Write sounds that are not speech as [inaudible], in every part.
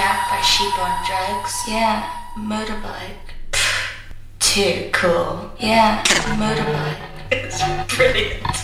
trapped by sheep on drugs? Yeah. Motorbike. Too cool. Yeah. Motorbike. [laughs] It's brilliant.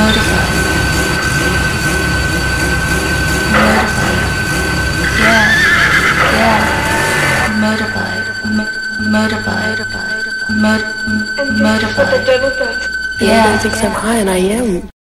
Modify. Yeah. Yeah. Modified. Modified. Modified. Modified. Yeah. Everyone thinks I'm high, and I am.